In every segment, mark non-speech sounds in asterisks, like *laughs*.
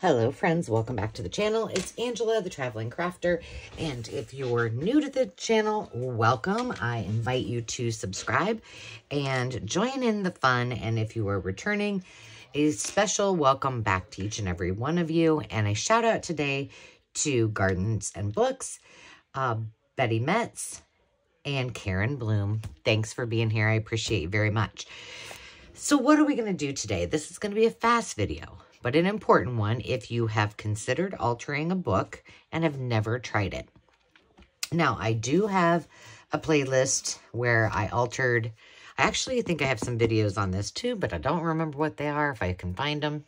Hello friends, welcome back to the channel. It's Angela, the Traveling Crafter, and if you're new to the channel, welcome. I invite you to subscribe and join in the fun, and if you are returning, a special welcome back to each and every one of you, and a shout out today to Gardens and Books, uh, Betty Metz, and Karen Bloom. Thanks for being here. I appreciate you very much. So what are we going to do today? This is going to be a fast video but an important one if you have considered altering a book and have never tried it. Now, I do have a playlist where I altered, I actually think I have some videos on this too, but I don't remember what they are. If I can find them,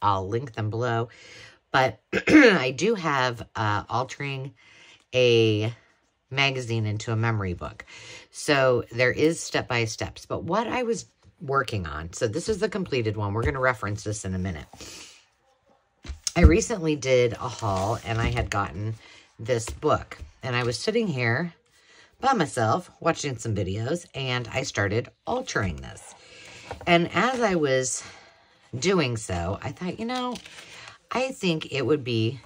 I'll link them below. But *clears throat* I do have uh, altering a magazine into a memory book. So there is step-by-steps. But what I was working on. So this is the completed one. We're going to reference this in a minute. I recently did a haul and I had gotten this book. And I was sitting here by myself watching some videos and I started altering this. And as I was doing so, I thought, you know, I think it would be,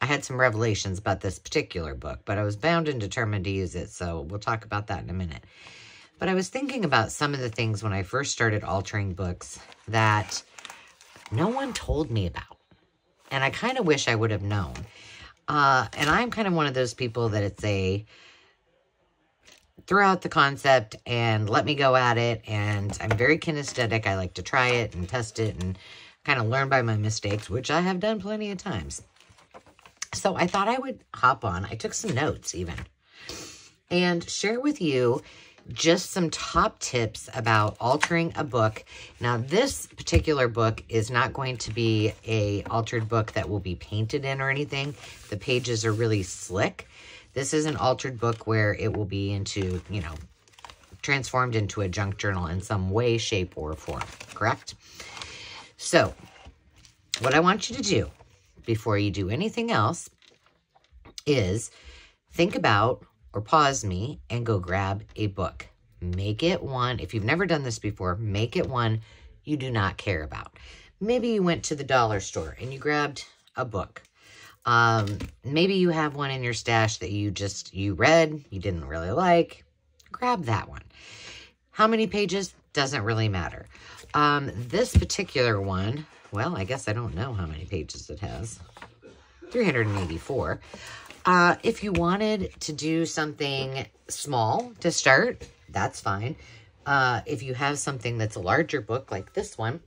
I had some revelations about this particular book, but I was bound and determined to use it. So we'll talk about that in a minute. But I was thinking about some of the things when I first started altering books that no one told me about. And I kind of wish I would have known. Uh, and I'm kind of one of those people that it's a throw out the concept and let me go at it. And I'm very kinesthetic. I like to try it and test it and kind of learn by my mistakes, which I have done plenty of times. So I thought I would hop on. I took some notes even and share with you just some top tips about altering a book. Now, this particular book is not going to be a altered book that will be painted in or anything. The pages are really slick. This is an altered book where it will be into, you know, transformed into a junk journal in some way, shape, or form, correct? So, what I want you to do before you do anything else is think about or pause me and go grab a book. Make it one. If you've never done this before, make it one you do not care about. Maybe you went to the dollar store and you grabbed a book. Um, maybe you have one in your stash that you just, you read, you didn't really like. Grab that one. How many pages? Doesn't really matter. Um, this particular one, well, I guess I don't know how many pages it has. 384. Uh, if you wanted to do something small to start, that's fine. Uh, if you have something that's a larger book like this one,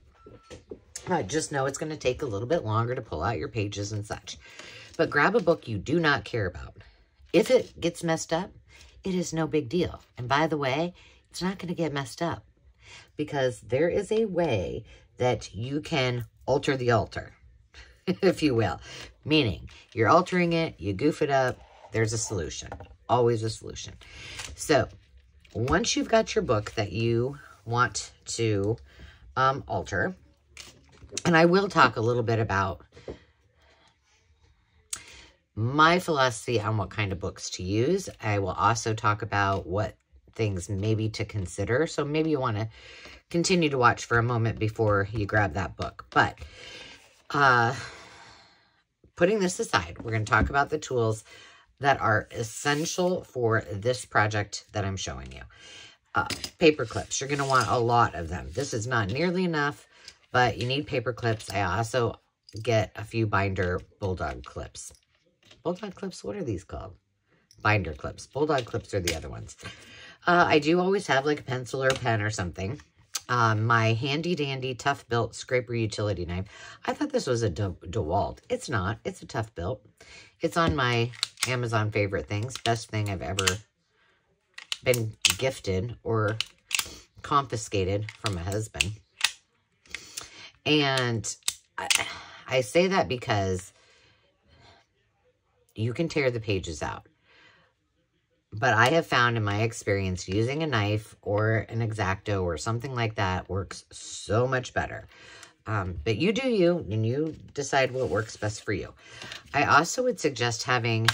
uh, just know it's going to take a little bit longer to pull out your pages and such. But grab a book you do not care about. If it gets messed up, it is no big deal. And by the way, it's not going to get messed up because there is a way that you can alter the altar. *laughs* if you will. Meaning, you're altering it, you goof it up, there's a solution. Always a solution. So, once you've got your book that you want to um, alter, and I will talk a little bit about my philosophy on what kind of books to use. I will also talk about what things maybe to consider. So maybe you want to continue to watch for a moment before you grab that book. But uh, putting this aside, we're going to talk about the tools that are essential for this project that I'm showing you. Uh, paper clips. You're going to want a lot of them. This is not nearly enough, but you need paper clips. I also get a few binder bulldog clips. Bulldog clips, what are these called? Binder clips. Bulldog clips are the other ones. Uh, I do always have like a pencil or a pen or something um, my handy dandy ToughBuilt scraper utility knife. I thought this was a De DeWalt. It's not. It's a ToughBuilt. It's on my Amazon favorite things. Best thing I've ever been gifted or confiscated from a husband. And I, I say that because you can tear the pages out. But I have found in my experience using a knife or an X-Acto or something like that works so much better. Um, but you do you, and you decide what works best for you. I also would suggest having,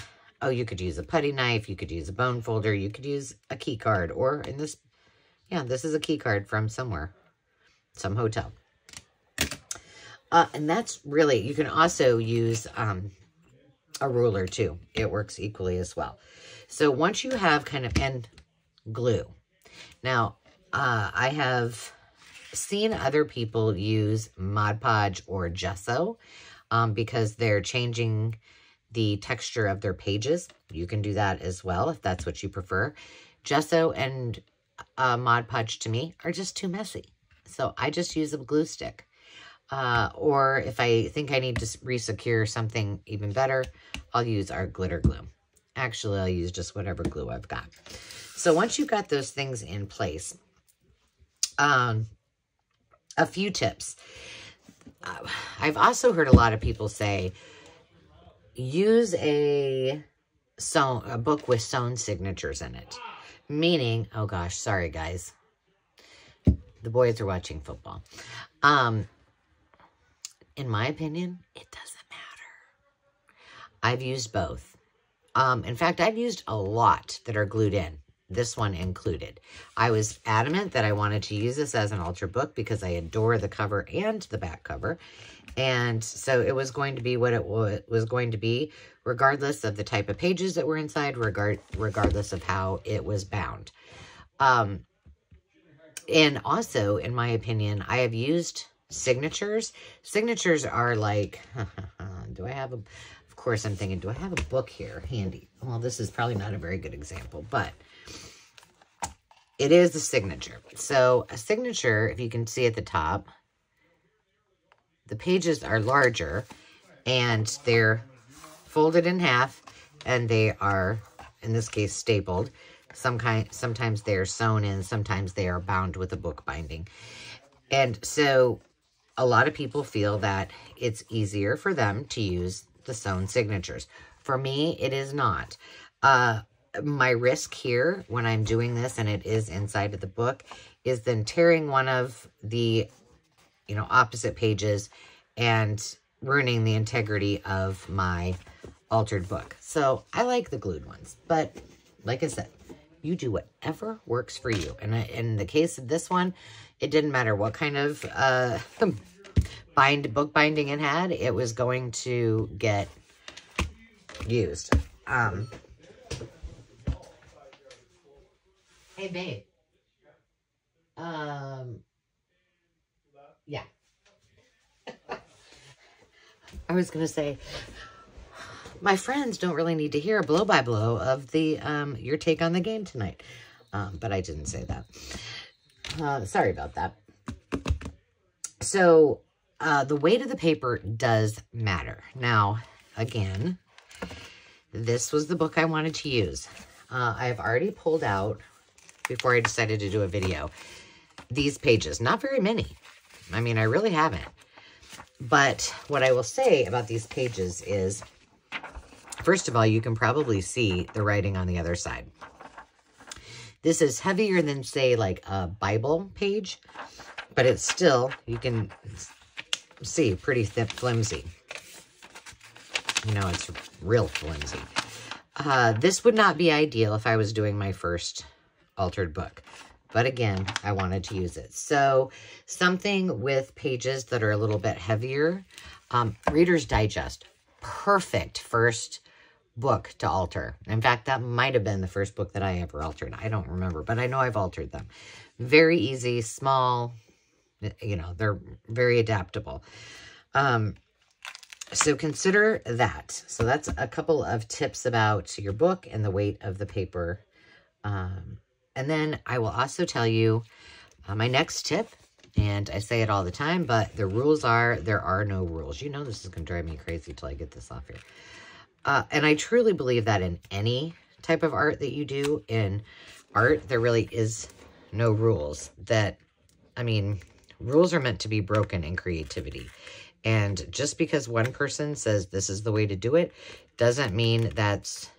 oh, you could use a putty knife, you could use a bone folder, you could use a key card, or in this, yeah, this is a key card from somewhere, some hotel. Uh, and that's really, you can also use um, a ruler too. It works equally as well. So once you have kind of, and glue. Now, uh, I have seen other people use Mod Podge or Gesso um, because they're changing the texture of their pages. You can do that as well if that's what you prefer. Gesso and uh, Mod Podge to me are just too messy. So I just use a glue stick. Uh, or if I think I need to resecure something even better, I'll use our glitter glue. Actually, I'll use just whatever glue I've got. So once you've got those things in place, um, a few tips. Uh, I've also heard a lot of people say, use a sewn, a book with sewn signatures in it. Meaning, oh gosh, sorry guys. The boys are watching football. Um, in my opinion, it doesn't matter. I've used both. Um, in fact, I've used a lot that are glued in, this one included. I was adamant that I wanted to use this as an altar book because I adore the cover and the back cover. And so it was going to be what it was going to be, regardless of the type of pages that were inside, regard regardless of how it was bound. Um, and also, in my opinion, I have used signatures. Signatures are like, *laughs* do I have a, course I'm thinking, do I have a book here handy? Well, this is probably not a very good example, but it is a signature. So a signature, if you can see at the top, the pages are larger and they're folded in half and they are, in this case, stapled. Some kind, sometimes they are sewn in, sometimes they are bound with a book binding. And so a lot of people feel that it's easier for them to use the sewn signatures. For me, it is not. Uh, my risk here when I'm doing this, and it is inside of the book, is then tearing one of the, you know, opposite pages and ruining the integrity of my altered book. So I like the glued ones, but like I said, you do whatever works for you. And in the case of this one, it didn't matter what kind of uh, *laughs* bind book binding it had, it was going to get used. Um, hey, babe. Um, yeah. *laughs* I was going to say, my friends don't really need to hear a blow-by-blow -blow of the um, your take on the game tonight. Um, but I didn't say that. Uh, sorry about that. So uh, the weight of the paper does matter. Now, again, this was the book I wanted to use. Uh, I've already pulled out, before I decided to do a video, these pages. Not very many. I mean, I really haven't. But what I will say about these pages is, first of all, you can probably see the writing on the other side. This is heavier than, say, like a Bible page, but it's still, you can see, pretty flimsy. You know, it's real flimsy. Uh, this would not be ideal if I was doing my first altered book. But again, I wanted to use it. So something with pages that are a little bit heavier. Um, Reader's Digest, perfect first book to alter. In fact, that might have been the first book that I ever altered. I don't remember, but I know I've altered them. Very easy, small, you know, they're very adaptable. Um, so consider that. So that's a couple of tips about your book and the weight of the paper. Um, and then I will also tell you uh, my next tip, and I say it all the time, but the rules are there are no rules. You know this is going to drive me crazy till I get this off here. Uh, and I truly believe that in any type of art that you do, in art, there really is no rules. That, I mean, rules are meant to be broken in creativity. And just because one person says this is the way to do it, doesn't mean that's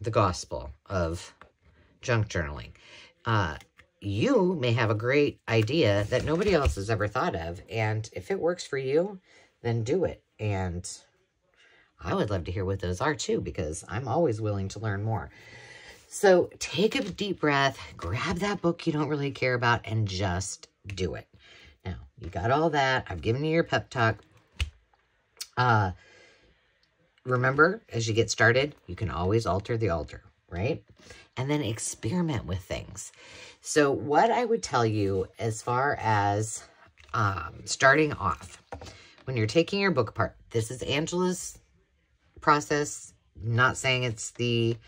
the gospel of junk journaling. Uh, you may have a great idea that nobody else has ever thought of. And if it works for you, then do it. And I would love to hear what those are too, because I'm always willing to learn more. So take a deep breath, grab that book you don't really care about, and just do it. Now, You got all that. I've given you your pep talk. Uh, remember, as you get started, you can always alter the altar, right? And then experiment with things. So what I would tell you as far as um, starting off, when you're taking your book apart, this is Angela's process. Not saying it's the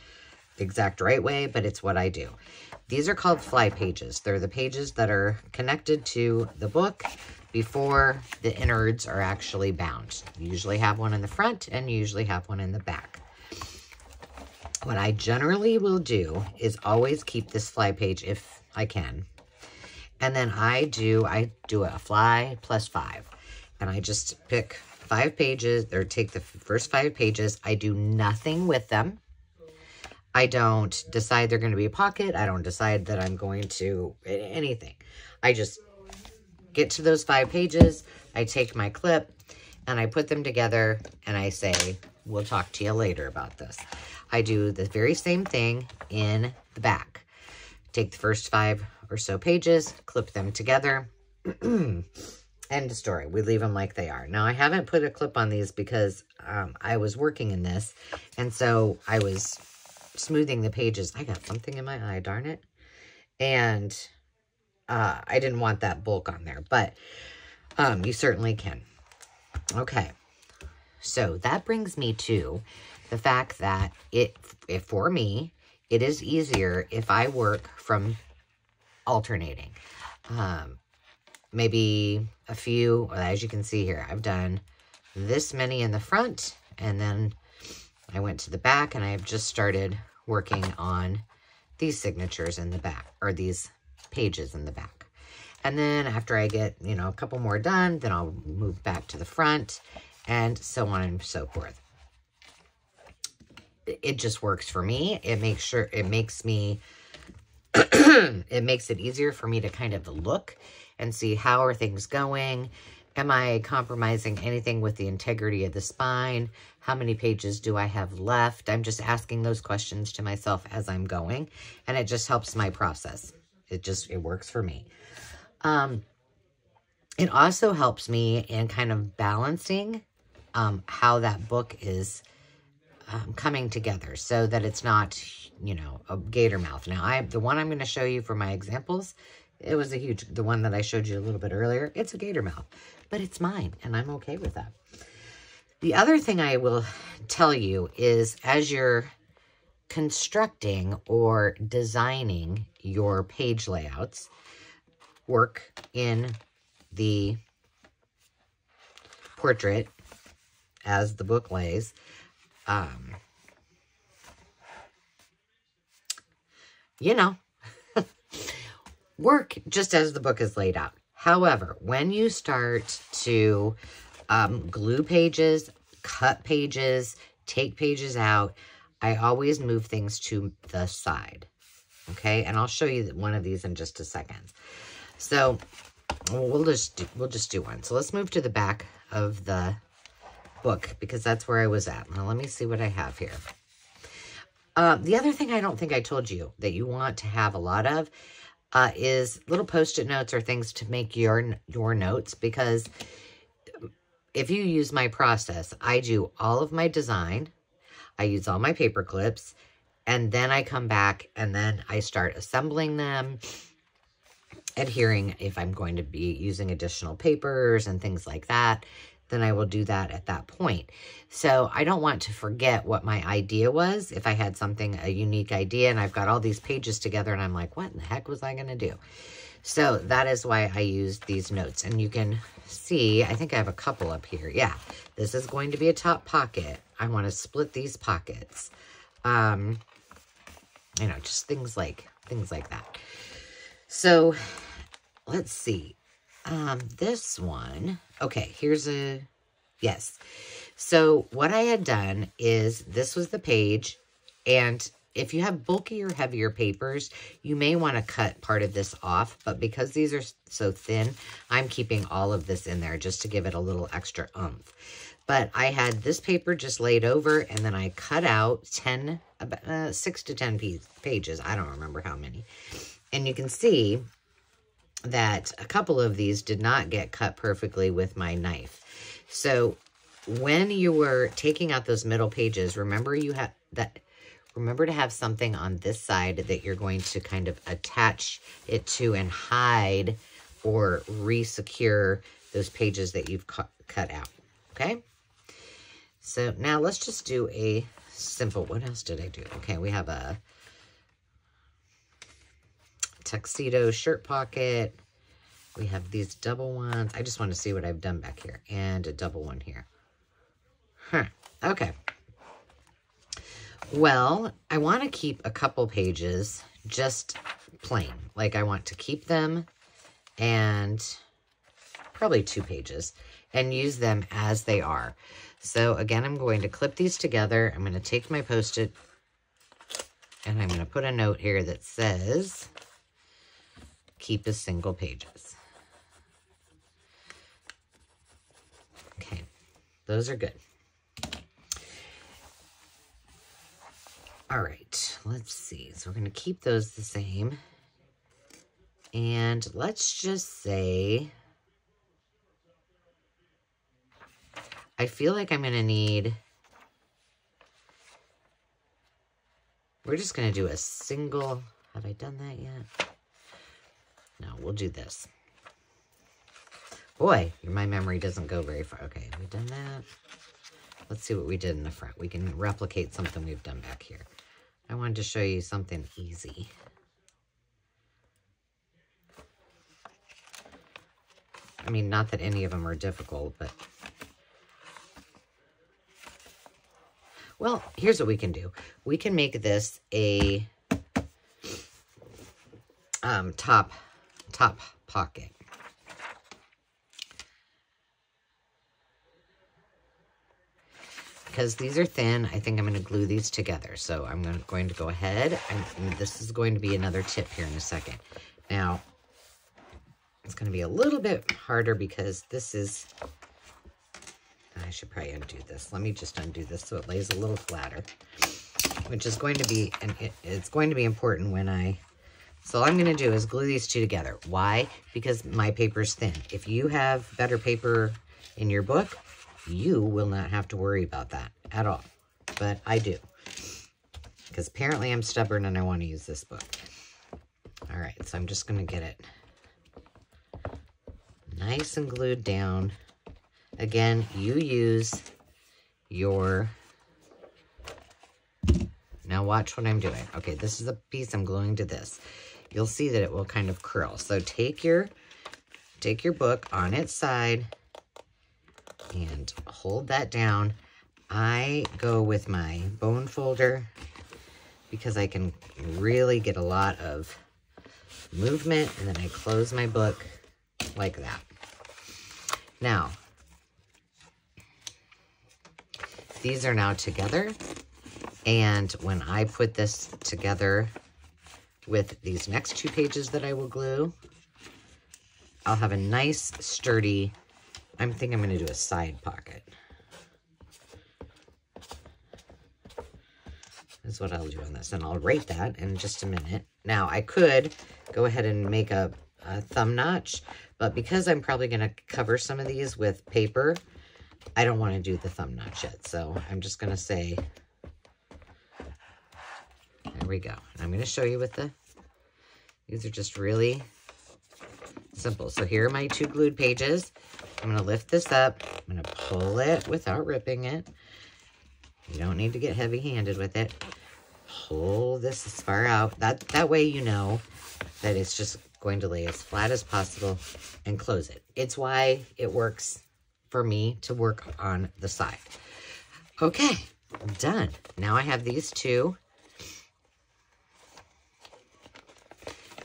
exact right way, but it's what I do. These are called fly pages. They're the pages that are connected to the book before the innards are actually bound. You usually have one in the front and you usually have one in the back. What I generally will do is always keep this fly page if I can. And then I do, I do a fly plus five. And I just pick five pages, or take the first five pages. I do nothing with them. I don't decide they're going to be a pocket. I don't decide that I'm going to anything. I just get to those five pages. I take my clip and I put them together and I say, we'll talk to you later about this. I do the very same thing in the back. Take the first five or so pages, clip them together. *clears throat* End of story. We leave them like they are. Now, I haven't put a clip on these because um, I was working in this. And so I was smoothing the pages. I got something in my eye, darn it. And uh, I didn't want that bulk on there, but um, you certainly can. Okay, so that brings me to the fact that it, if for me, it is easier if I work from alternating. Um, maybe a few, as you can see here, I've done this many in the front, and then I went to the back, and I have just started working on these signatures in the back, or these pages in the back. And then after I get, you know, a couple more done, then I'll move back to the front and so on and so forth. It just works for me. It makes sure, it makes me, *clears throat* it makes it easier for me to kind of look and see how are things going. Am I compromising anything with the integrity of the spine? How many pages do I have left? I'm just asking those questions to myself as I'm going, and it just helps my process. It just, it works for me. Um, it also helps me in kind of balancing um, how that book is um, coming together so that it's not, you know, a gator mouth. Now, I the one I'm going to show you for my examples, it was a huge, the one that I showed you a little bit earlier, it's a gator mouth, but it's mine, and I'm okay with that. The other thing I will tell you is as you're constructing or designing your page layouts work in the portrait as the book lays. Um, you know, work just as the book is laid out. However, when you start to um, glue pages, cut pages, take pages out, I always move things to the side. Okay, and I'll show you one of these in just a second. So we'll just do, we'll just do one. So let's move to the back of the book because that's where I was at. Now let me see what I have here. Uh, the other thing I don't think I told you that you want to have a lot of uh, is little post-it notes or things to make your your notes because if you use my process, I do all of my design, I use all my paper clips, and then I come back and then I start assembling them, adhering if I'm going to be using additional papers and things like that, then I will do that at that point. So I don't want to forget what my idea was. If I had something, a unique idea, and I've got all these pages together and I'm like, what in the heck was I going to do? So that is why I use these notes. And you can see, I think I have a couple up here. Yeah, this is going to be a top pocket. I want to split these pockets. Um, you know, just things like, things like that. So let's see. Um, this one, okay, here's a, yes. So what I had done is this was the page and if you have bulkier, heavier papers, you may want to cut part of this off, but because these are so thin, I'm keeping all of this in there just to give it a little extra oomph. But I had this paper just laid over, and then I cut out 10, uh, 6 to 10 pages. I don't remember how many. And you can see that a couple of these did not get cut perfectly with my knife. So when you were taking out those middle pages, remember you have that remember to have something on this side that you're going to kind of attach it to and hide or re-secure those pages that you've cut, cut out, okay? So now let's just do a simple, what else did I do? Okay, we have a tuxedo shirt pocket. We have these double ones. I just want to see what I've done back here. And a double one here. Huh. Okay. Well, I want to keep a couple pages just plain. Like I want to keep them and probably two pages and use them as they are. So again, I'm going to clip these together. I'm going to take my post-it and I'm going to put a note here that says, keep as single pages. Okay, those are good. All right, let's see. So we're going to keep those the same. And let's just say, I feel like I'm going to need, we're just going to do a single, have I done that yet? No, we'll do this. Boy, my memory doesn't go very far. Okay, we've we done that? Let's see what we did in the front. We can replicate something we've done back here. I wanted to show you something easy. I mean, not that any of them are difficult, but... Well, here's what we can do. We can make this a um, top, top pocket. because these are thin, I think I'm going to glue these together. So I'm going to go ahead, and this is going to be another tip here in a second. Now, it's going to be a little bit harder because this is, I should probably undo this. Let me just undo this so it lays a little flatter, which is going to be, and it, it's going to be important when I, so all I'm going to do is glue these two together. Why? Because my paper is thin. If you have better paper in your book, you will not have to worry about that at all. But I do. Because apparently I'm stubborn and I want to use this book. All right, so I'm just going to get it nice and glued down. Again, you use your... Now watch what I'm doing. Okay, this is a piece I'm gluing to this. You'll see that it will kind of curl. So take your take your book on its side and hold that down. I go with my bone folder because I can really get a lot of movement and then I close my book like that. Now, these are now together and when I put this together with these next two pages that I will glue, I'll have a nice sturdy I'm thinking I'm going to do a side pocket. Is what I'll do on this. And I'll rate that in just a minute. Now, I could go ahead and make a, a thumb notch, but because I'm probably going to cover some of these with paper, I don't want to do the thumb notch yet. So I'm just going to say, there we go. I'm going to show you with the, these are just really simple. So here are my two glued pages. I'm going to lift this up. I'm going to pull it without ripping it. You don't need to get heavy-handed with it. Pull this as far out. That, that way you know that it's just going to lay as flat as possible and close it. It's why it works for me to work on the side. Okay, done. Now I have these two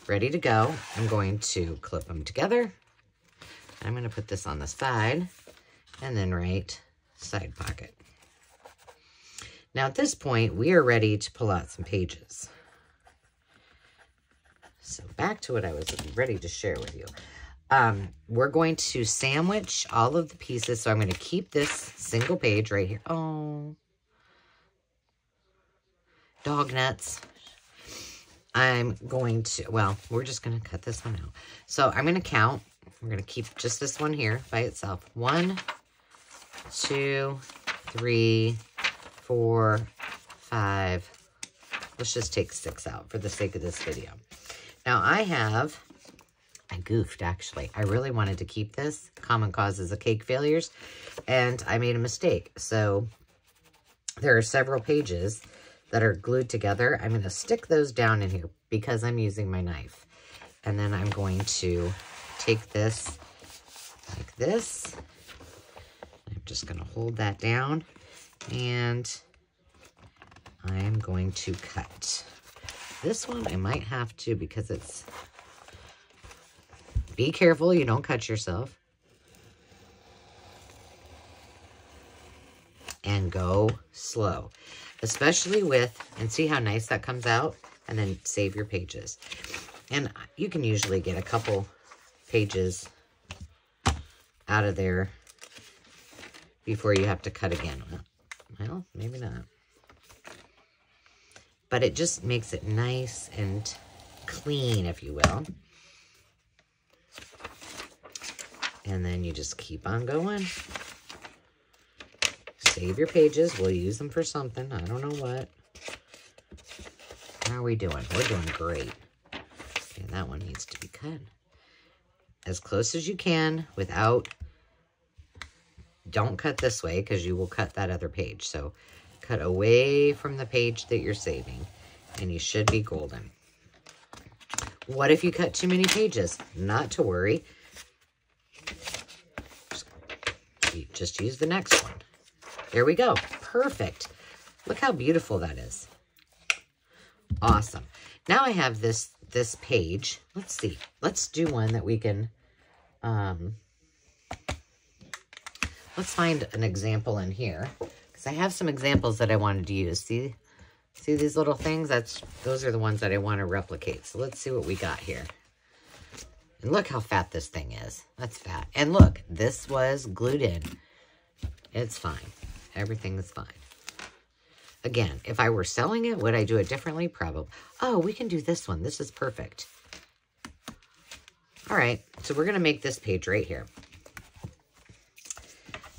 ready to go. I'm going to clip them together I'm going to put this on the side and then right side pocket. Now at this point, we are ready to pull out some pages. So back to what I was ready to share with you. Um, we're going to sandwich all of the pieces. So I'm going to keep this single page right here. Oh, dog nuts. I'm going to, well, we're just going to cut this one out. So I'm going to count. We're going to keep just this one here by itself. One, two, three, four, five. Let's just take six out for the sake of this video. Now I have, I goofed actually. I really wanted to keep this, Common Causes of Cake Failures, and I made a mistake. So there are several pages that are glued together. I'm going to stick those down in here because I'm using my knife. And then I'm going to take this like this. I'm just going to hold that down and I'm going to cut. This one I might have to because it's, be careful you don't cut yourself. And go slow, especially with, and see how nice that comes out, and then save your pages. And you can usually get a couple pages out of there before you have to cut again. Well, maybe not but it just makes it nice and clean, if you will. And then you just keep on going. Save your pages. We'll use them for something. I don't know what. How are we doing? We're doing great. Okay, that one needs to be cut. As close as you can without... Don't cut this way because you will cut that other page. So Cut away from the page that you're saving, and you should be golden. What if you cut too many pages? Not to worry. Just use the next one. There we go. Perfect. Look how beautiful that is. Awesome. Now I have this this page. Let's see. Let's do one that we can um let's find an example in here. Because I have some examples that I wanted to use. See, see these little things? That's Those are the ones that I want to replicate. So let's see what we got here. And look how fat this thing is. That's fat. And look, this was glued in. It's fine. Everything is fine. Again, if I were selling it, would I do it differently? Probably. Oh, we can do this one. This is perfect. All right, so we're going to make this page right here.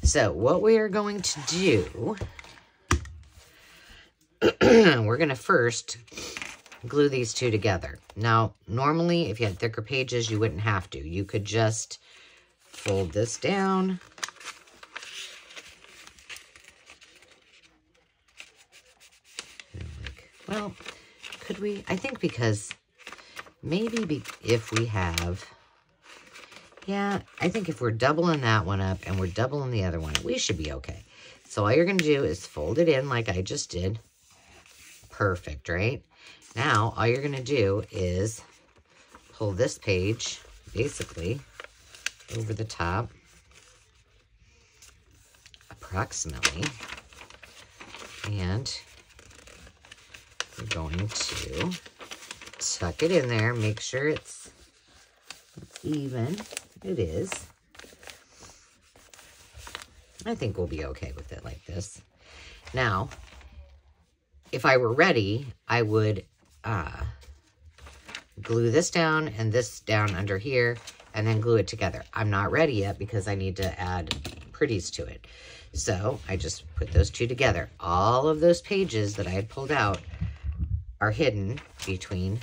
So what we are going to do, *clears throat* we're going to first glue these two together. Now, normally, if you had thicker pages, you wouldn't have to. You could just fold this down. Well, could we? I think because maybe be, if we have yeah, I think if we're doubling that one up and we're doubling the other one, we should be okay. So all you're going to do is fold it in like I just did. Perfect, right? Now, all you're going to do is pull this page, basically, over the top, approximately, and we're going to tuck it in there, make sure it's even. It is. I think we'll be okay with it like this. Now, if I were ready, I would uh, glue this down and this down under here and then glue it together. I'm not ready yet because I need to add pretties to it. So I just put those two together. All of those pages that I had pulled out are hidden between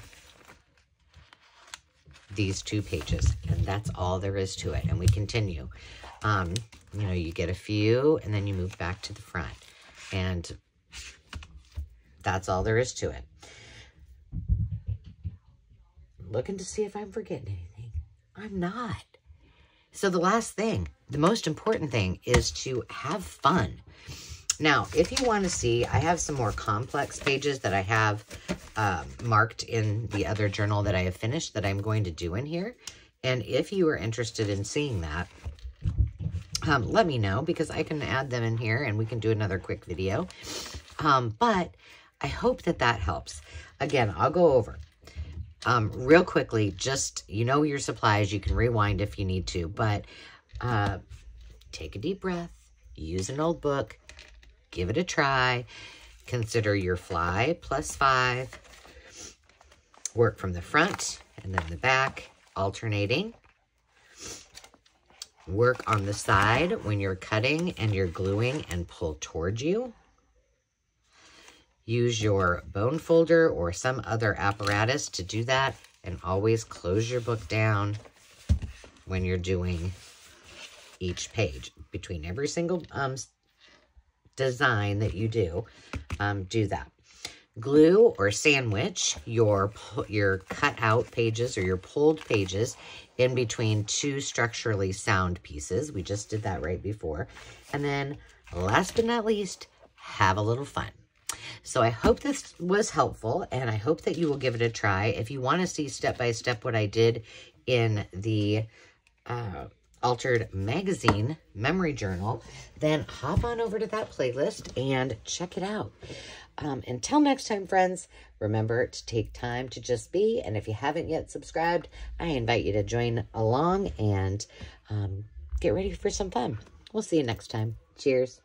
these two pages. And that's all there is to it. And we continue. Um, you know, you get a few and then you move back to the front. And that's all there is to it. Looking to see if I'm forgetting anything. I'm not. So the last thing, the most important thing is to have fun. Now, if you want to see, I have some more complex pages that I have um, marked in the other journal that I have finished that I'm going to do in here. And if you are interested in seeing that, um, let me know because I can add them in here and we can do another quick video. Um, but I hope that that helps. Again, I'll go over. Um, real quickly, just, you know your supplies. You can rewind if you need to. But uh, take a deep breath. Use an old book give it a try. Consider your fly plus five. Work from the front and then the back, alternating. Work on the side when you're cutting and you're gluing and pull towards you. Use your bone folder or some other apparatus to do that and always close your book down when you're doing each page. Between every single um, design that you do, um, do that. Glue or sandwich your, your cut out pages or your pulled pages in between two structurally sound pieces. We just did that right before. And then last but not least, have a little fun. So I hope this was helpful, and I hope that you will give it a try. If you want to see step-by-step -step what I did in the uh, Altered Magazine Memory Journal, then hop on over to that playlist and check it out. Um, until next time, friends, remember to take time to just be. And if you haven't yet subscribed, I invite you to join along and um, get ready for some fun. We'll see you next time. Cheers.